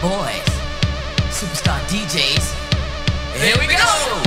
boys, superstar DJs. Here we go!